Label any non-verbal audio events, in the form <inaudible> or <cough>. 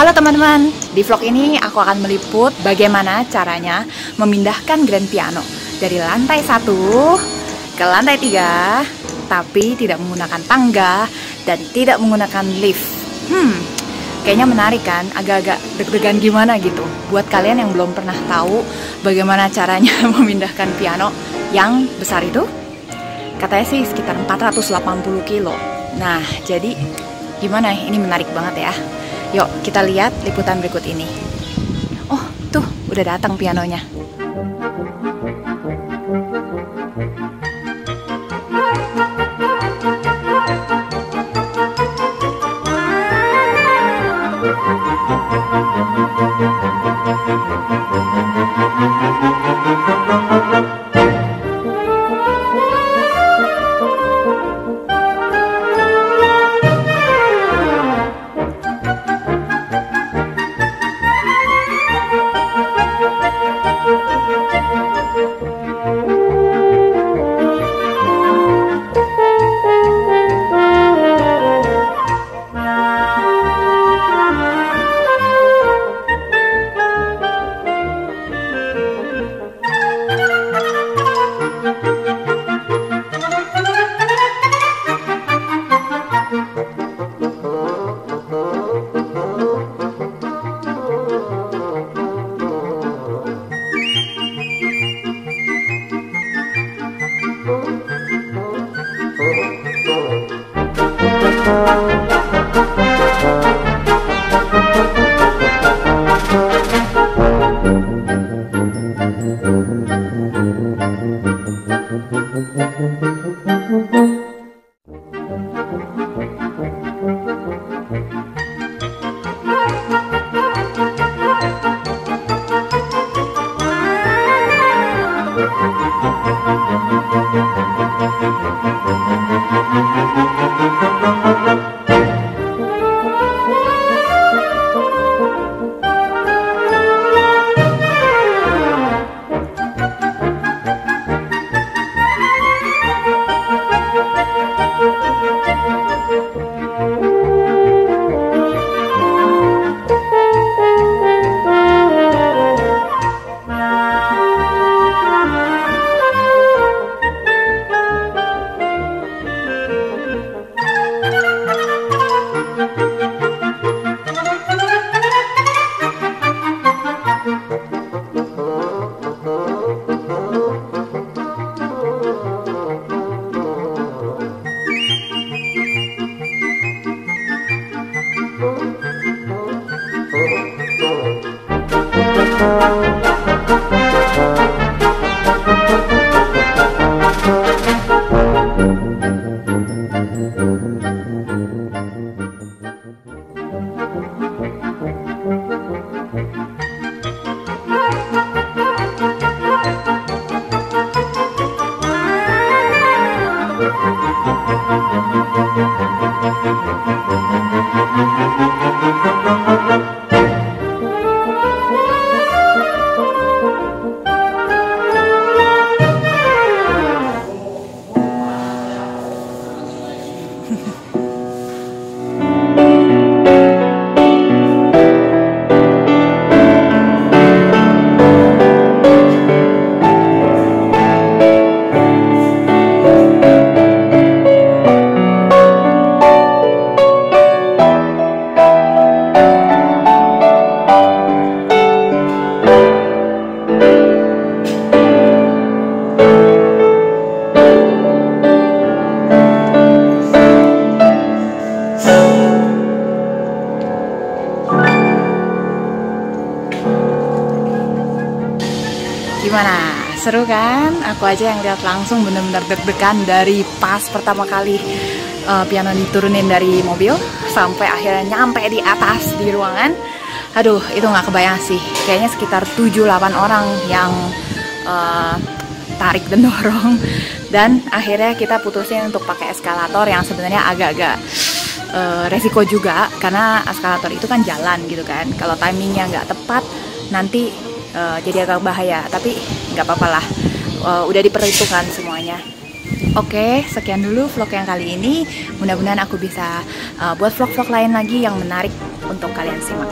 Halo teman-teman, di vlog ini aku akan meliput bagaimana caranya memindahkan grand piano dari lantai satu ke lantai tiga, tapi tidak menggunakan tangga dan tidak menggunakan lift. Hmm, kayaknya menarik kan, agak-agak deg-degan gimana gitu. Buat kalian yang belum pernah tahu bagaimana caranya <laughs> memindahkan piano yang besar itu, katanya sih sekitar 480 kilo. Nah, jadi gimana? Ini menarik banget ya. Yuk kita lihat liputan berikut ini. Oh, tuh udah datang pianonya. Mm-hmm. Gimana? Seru kan? Aku aja yang lihat langsung bener-bener deg-degan dari pas pertama kali uh, piano diturunin dari mobil sampai akhirnya nyampe di atas di ruangan. Aduh, itu nggak kebayang sih. Kayaknya sekitar 7-8 orang yang uh, tarik dan <laughs> dorong. Dan akhirnya kita putusin untuk pakai eskalator yang sebenarnya agak-agak uh, resiko juga karena eskalator itu kan jalan gitu kan. Kalau timingnya nggak tepat, nanti uh, jadi agak bahaya tapi nggak apa-apa lah uh, udah diperhitungkan semuanya Oke, sekian dulu vlog yang kali ini. Mudah-mudahan aku bisa uh, buat vlog-vlog lain lagi yang menarik untuk kalian simak.